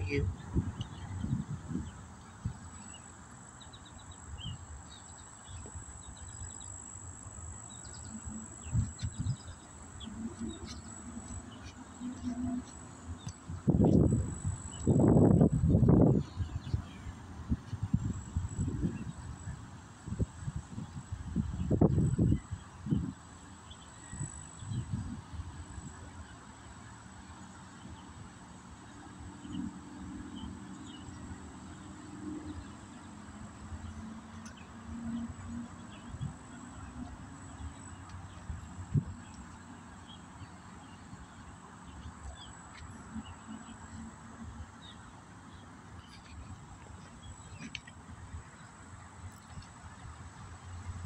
you.